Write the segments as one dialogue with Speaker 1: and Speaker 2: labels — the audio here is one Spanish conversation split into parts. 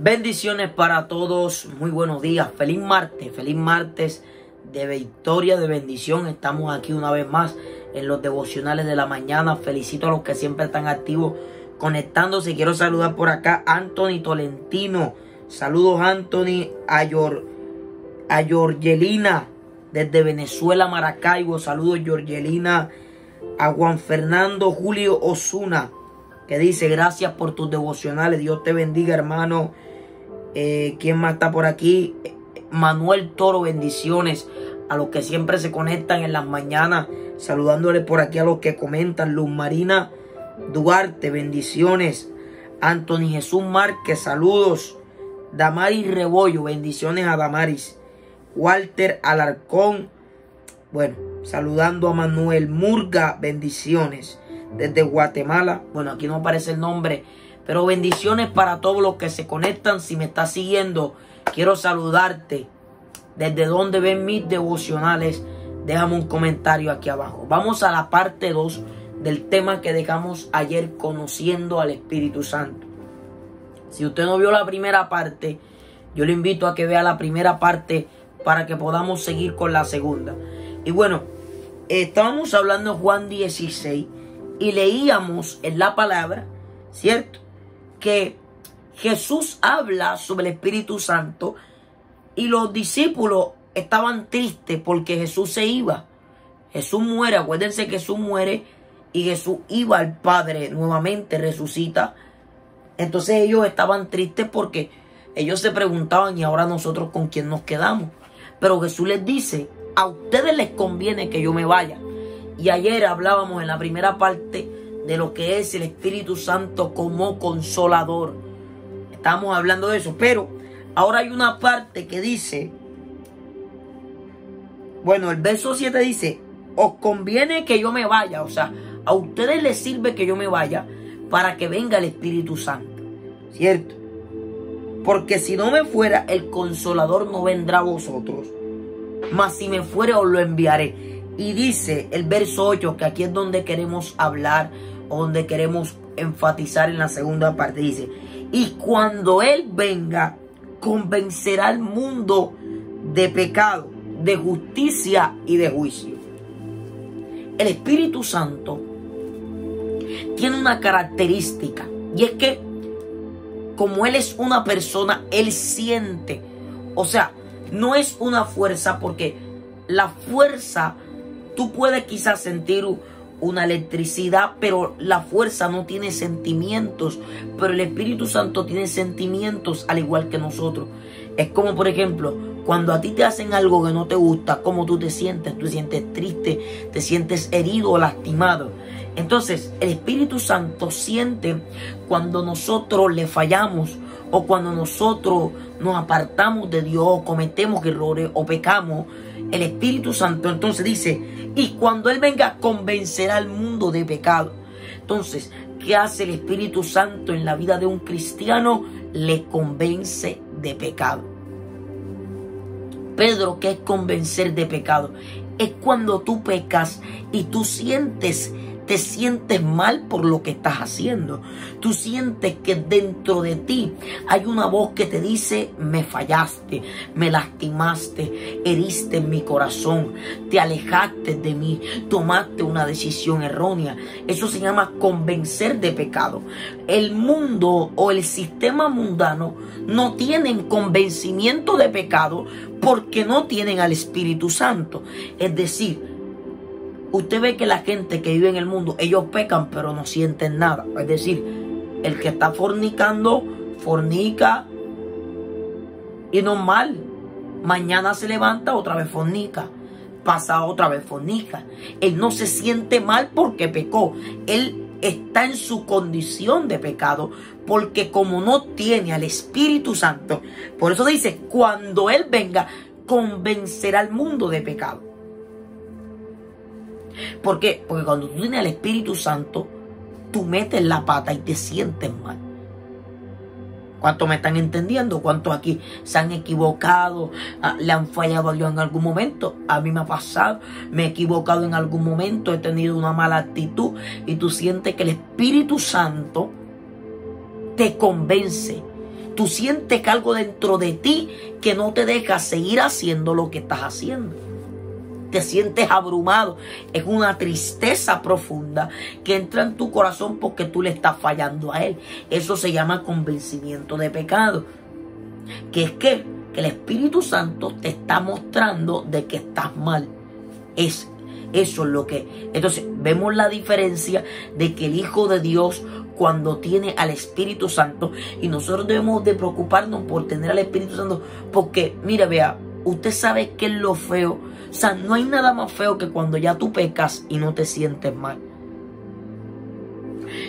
Speaker 1: Bendiciones para todos, muy buenos días, feliz martes, feliz martes de victoria, de bendición. Estamos aquí una vez más en los devocionales de la mañana. Felicito a los que siempre están activos conectándose. Quiero saludar por acá a Anthony Tolentino. Saludos Anthony, a, Yor, a Georgelina desde Venezuela, Maracaibo. Saludos Georgelina, a Juan Fernando Julio Osuna que dice gracias por tus devocionales. Dios te bendiga hermano. Eh, ¿Quién más está por aquí? Manuel Toro, bendiciones a los que siempre se conectan en las mañanas. Saludándole por aquí a los que comentan. Luz Marina Duarte, bendiciones. Anthony Jesús Márquez, saludos. Damaris Rebollo, bendiciones a Damaris. Walter Alarcón, bueno, saludando a Manuel Murga, bendiciones. Desde Guatemala, bueno, aquí no aparece el nombre pero bendiciones para todos los que se conectan. Si me estás siguiendo, quiero saludarte. Desde donde ven mis devocionales, déjame un comentario aquí abajo. Vamos a la parte 2 del tema que dejamos ayer conociendo al Espíritu Santo. Si usted no vio la primera parte, yo le invito a que vea la primera parte para que podamos seguir con la segunda. Y bueno, estábamos hablando Juan 16 y leíamos en la palabra, ¿cierto? Que Jesús habla sobre el Espíritu Santo y los discípulos estaban tristes porque Jesús se iba. Jesús muere, acuérdense que Jesús muere y Jesús iba al Padre nuevamente, resucita. Entonces ellos estaban tristes porque ellos se preguntaban y ahora nosotros con quién nos quedamos. Pero Jesús les dice, a ustedes les conviene que yo me vaya. Y ayer hablábamos en la primera parte de lo que es el Espíritu Santo como consolador. Estamos hablando de eso, pero ahora hay una parte que dice, bueno, el verso 7 dice, os conviene que yo me vaya, o sea, a ustedes les sirve que yo me vaya para que venga el Espíritu Santo, ¿cierto? Porque si no me fuera, el consolador no vendrá a vosotros, mas si me fuera os lo enviaré. Y dice el verso 8, que aquí es donde queremos hablar donde queremos enfatizar en la segunda parte. Dice, y cuando Él venga, convencerá al mundo de pecado, de justicia y de juicio. El Espíritu Santo tiene una característica y es que como Él es una persona, Él siente. O sea, no es una fuerza porque la fuerza, tú puedes quizás sentir una electricidad, pero la fuerza no tiene sentimientos, pero el Espíritu Santo tiene sentimientos al igual que nosotros. Es como, por ejemplo, cuando a ti te hacen algo que no te gusta, ¿cómo tú te sientes? Tú te sientes triste, te sientes herido o lastimado. Entonces, el Espíritu Santo siente cuando nosotros le fallamos o cuando nosotros nos apartamos de Dios, cometemos errores o pecamos. El Espíritu Santo entonces dice, y cuando Él venga, convencerá al mundo de pecado. Entonces, ¿qué hace el Espíritu Santo en la vida de un cristiano? Le convence de pecado. Pedro, ¿qué es convencer de pecado? Es cuando tú pecas y tú sientes te sientes mal por lo que estás haciendo. Tú sientes que dentro de ti hay una voz que te dice, me fallaste, me lastimaste, heriste mi corazón, te alejaste de mí, tomaste una decisión errónea. Eso se llama convencer de pecado. El mundo o el sistema mundano no tienen convencimiento de pecado porque no tienen al Espíritu Santo. Es decir, Usted ve que la gente que vive en el mundo, ellos pecan pero no sienten nada. Es decir, el que está fornicando, fornica y normal. Mañana se levanta, otra vez fornica. Pasa otra vez fornica. Él no se siente mal porque pecó. Él está en su condición de pecado porque como no tiene al Espíritu Santo, por eso dice, cuando Él venga, convencerá al mundo de pecado. ¿Por qué? Porque cuando tú tienes el Espíritu Santo, tú metes la pata y te sientes mal. ¿Cuántos me están entendiendo? ¿Cuántos aquí se han equivocado? Ah, ¿Le han fallado a Dios en algún momento? A mí me ha pasado. Me he equivocado en algún momento. He tenido una mala actitud. Y tú sientes que el Espíritu Santo te convence tú sientes que algo dentro de ti que no te deja seguir haciendo lo que estás haciendo. Te sientes abrumado. Es una tristeza profunda que entra en tu corazón porque tú le estás fallando a Él. Eso se llama convencimiento de pecado. Que es que, que el Espíritu Santo te está mostrando de que estás mal. Es eso es lo que. Entonces, vemos la diferencia de que el Hijo de Dios, cuando tiene al Espíritu Santo, y nosotros debemos de preocuparnos por tener al Espíritu Santo, porque, mire, vea, usted sabe que es lo feo. O sea, no hay nada más feo que cuando ya tú pecas y no te sientes mal.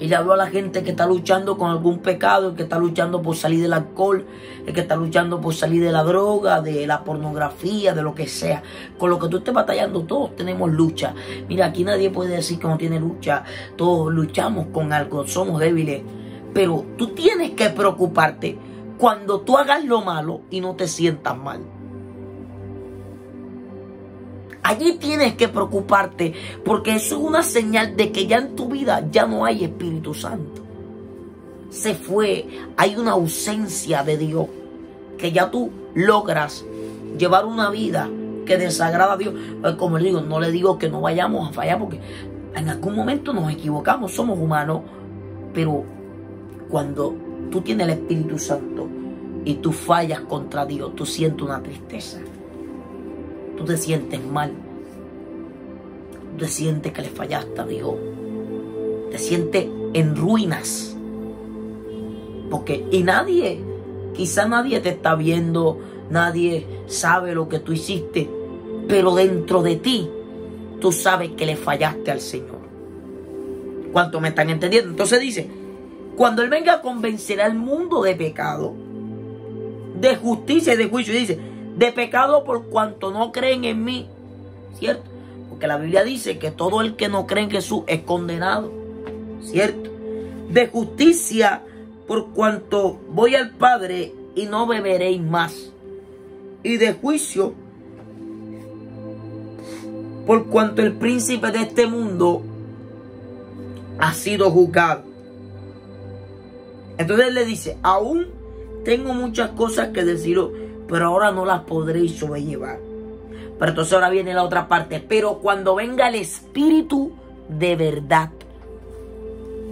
Speaker 1: Y le hablo a la gente que está luchando con algún pecado, el que está luchando por salir del alcohol, el que está luchando por salir de la droga, de la pornografía, de lo que sea. Con lo que tú estés batallando, todos tenemos lucha. Mira, aquí nadie puede decir que no tiene lucha. Todos luchamos con algo, somos débiles. Pero tú tienes que preocuparte cuando tú hagas lo malo y no te sientas mal. Allí tienes que preocuparte porque eso es una señal de que ya en tu vida ya no hay Espíritu Santo. Se fue, hay una ausencia de Dios. Que ya tú logras llevar una vida que desagrada a Dios. Pues como le digo, no le digo que no vayamos a fallar porque en algún momento nos equivocamos, somos humanos. Pero cuando tú tienes el Espíritu Santo y tú fallas contra Dios, tú sientes una tristeza tú te sientes mal. Tú te sientes que le fallaste a Dios. Te sientes en ruinas. Porque, y nadie, quizá nadie te está viendo, nadie sabe lo que tú hiciste, pero dentro de ti, tú sabes que le fallaste al Señor. ¿Cuánto me están entendiendo? Entonces dice, cuando Él venga a convencer al mundo de pecado, de justicia y de juicio, dice, de pecado por cuanto no creen en mí. ¿Cierto? Porque la Biblia dice que todo el que no cree en Jesús es condenado. ¿Cierto? De justicia por cuanto voy al Padre y no beberéis más. Y de juicio por cuanto el príncipe de este mundo ha sido juzgado. Entonces le dice, aún tengo muchas cosas que deciros pero ahora no las podréis sobrellevar. Pero entonces ahora viene la otra parte. Pero cuando venga el Espíritu de verdad,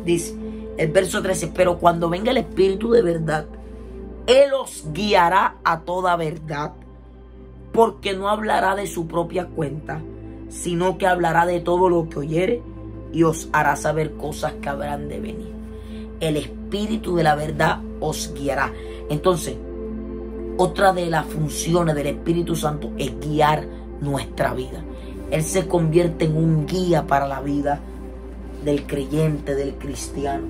Speaker 1: dice el verso 13, pero cuando venga el Espíritu de verdad, Él os guiará a toda verdad, porque no hablará de su propia cuenta, sino que hablará de todo lo que oyere y os hará saber cosas que habrán de venir. El Espíritu de la verdad os guiará. Entonces, otra de las funciones del Espíritu Santo es guiar nuestra vida. Él se convierte en un guía para la vida del creyente, del cristiano.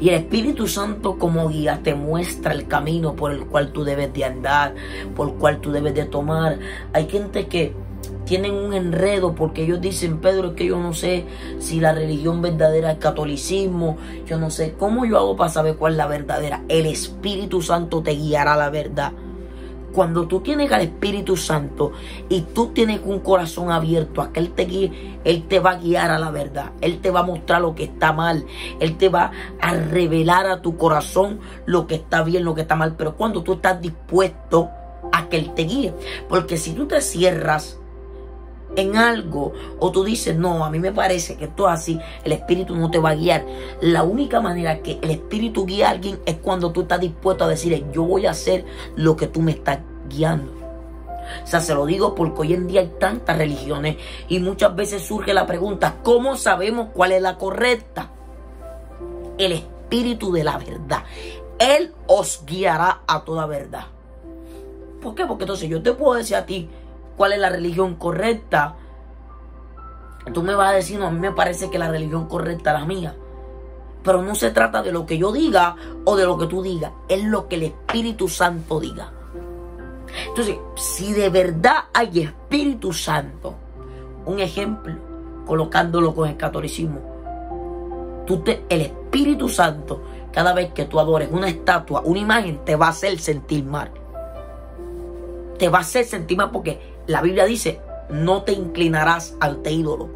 Speaker 1: Y el Espíritu Santo como guía te muestra el camino por el cual tú debes de andar, por el cual tú debes de tomar. Hay gente que tienen un enredo porque ellos dicen, Pedro, es que yo no sé si la religión verdadera es catolicismo, yo no sé cómo yo hago para saber cuál es la verdadera. El Espíritu Santo te guiará a la verdad. Cuando tú tienes al Espíritu Santo y tú tienes un corazón abierto a que Él te guíe, Él te va a guiar a la verdad. Él te va a mostrar lo que está mal. Él te va a revelar a tu corazón lo que está bien, lo que está mal. Pero cuando tú estás dispuesto a que Él te guíe. Porque si tú te cierras en algo o tú dices, no, a mí me parece que esto es así, el Espíritu no te va a guiar. La única manera que el Espíritu guía a alguien es cuando tú estás dispuesto a decirle, yo voy a hacer lo que tú me estás guiando. O sea, se lo digo porque hoy en día hay tantas religiones y muchas veces surge la pregunta, ¿cómo sabemos cuál es la correcta? El Espíritu de la verdad. Él os guiará a toda verdad. ¿Por qué? Porque entonces yo te puedo decir a ti, cuál es la religión correcta, tú me vas a decir, no, a mí me parece que la religión correcta es la mía. Pero no se trata de lo que yo diga o de lo que tú digas, es lo que el Espíritu Santo diga. Entonces, si de verdad hay Espíritu Santo, un ejemplo, colocándolo con el catolicismo, tú te, el Espíritu Santo, cada vez que tú adores una estatua, una imagen, te va a hacer sentir mal. Te va a hacer sentir mal porque la Biblia dice, no te inclinarás ante ídolo.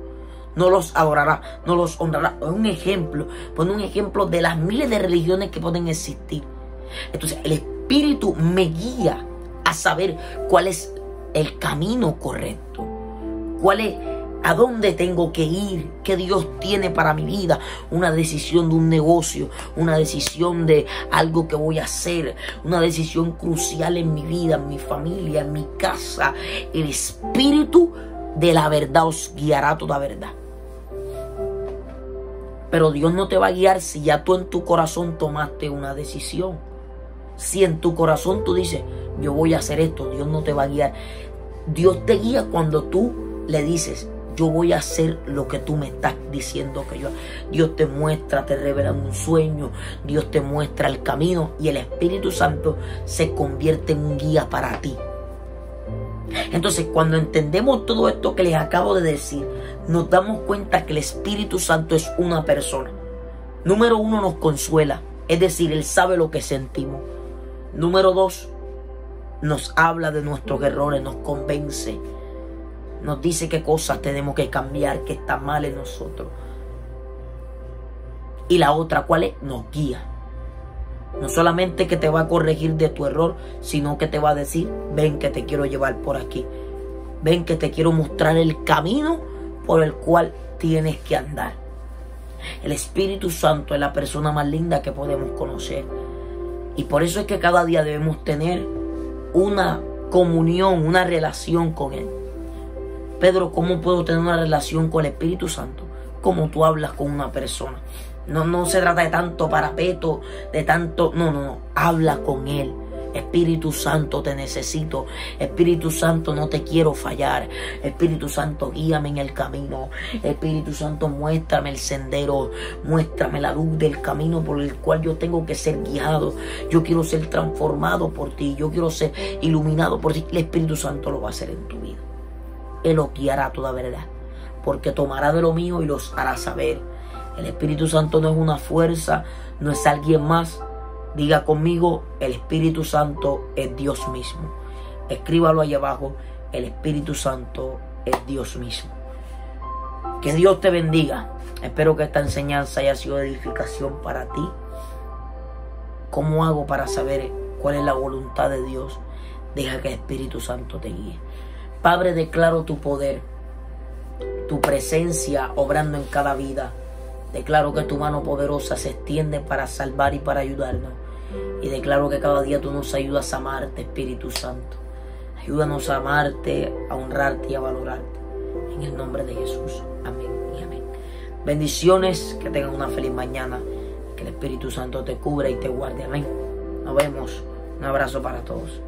Speaker 1: no los adorará, no los honrará. Es un ejemplo, pone un ejemplo de las miles de religiones que pueden existir. Entonces el Espíritu me guía a saber cuál es el camino correcto, cuál es a dónde tengo que ir, qué Dios tiene para mi vida, una decisión de un negocio, una decisión de algo que voy a hacer, una decisión crucial en mi vida, en mi familia, en mi casa. El Espíritu de la verdad os guiará toda verdad. Pero Dios no te va a guiar si ya tú en tu corazón tomaste una decisión. Si en tu corazón tú dices, yo voy a hacer esto, Dios no te va a guiar. Dios te guía cuando tú le dices, yo voy a hacer lo que tú me estás diciendo que yo. Dios te muestra, te revela un sueño, Dios te muestra el camino y el Espíritu Santo se convierte en un guía para ti. Entonces, cuando entendemos todo esto que les acabo de decir, nos damos cuenta que el Espíritu Santo es una persona. Número uno, nos consuela, es decir, Él sabe lo que sentimos. Número dos, nos habla de nuestros errores, nos convence, nos dice qué cosas tenemos que cambiar, que está mal en nosotros. Y la otra, ¿cuál es? Nos guía. No solamente que te va a corregir de tu error, sino que te va a decir, ven que te quiero llevar por aquí. Ven que te quiero mostrar el camino por el cual tienes que andar. El Espíritu Santo es la persona más linda que podemos conocer. Y por eso es que cada día debemos tener una comunión, una relación con Él. Pedro, ¿cómo puedo tener una relación con el Espíritu Santo? Como tú hablas con una persona. No, no se trata de tanto parapeto, de tanto... No, no, no. Habla con Él. Espíritu Santo, te necesito. Espíritu Santo, no te quiero fallar. Espíritu Santo, guíame en el camino. Espíritu Santo, muéstrame el sendero. Muéstrame la luz del camino por el cual yo tengo que ser guiado. Yo quiero ser transformado por ti. Yo quiero ser iluminado por ti. El Espíritu Santo lo va a hacer en tu vida. Él guiará toda verdad. Porque tomará de lo mío y los hará saber. El Espíritu Santo no es una fuerza, no es alguien más. Diga conmigo, el Espíritu Santo es Dios mismo. Escríbalo ahí abajo, el Espíritu Santo es Dios mismo. Que Dios te bendiga. Espero que esta enseñanza haya sido edificación para ti. ¿Cómo hago para saber cuál es la voluntad de Dios? Deja que el Espíritu Santo te guíe. Padre, declaro tu poder, tu presencia obrando en cada vida. Declaro que tu mano poderosa se extiende para salvar y para ayudarnos. Y declaro que cada día tú nos ayudas a amarte, Espíritu Santo. Ayúdanos a amarte, a honrarte y a valorarte. En el nombre de Jesús. Amén y amén. Bendiciones, que tengan una feliz mañana. Que el Espíritu Santo te cubra y te guarde. Amén. Nos vemos. Un abrazo para todos.